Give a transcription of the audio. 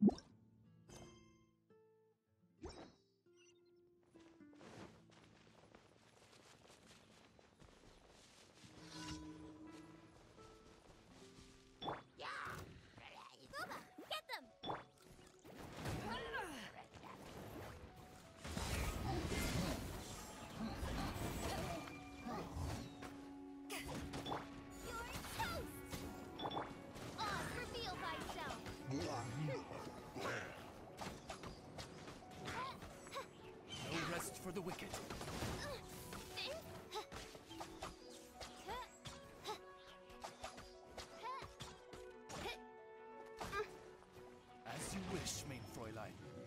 Booba, for the wicked. As you wish, main Fräulein.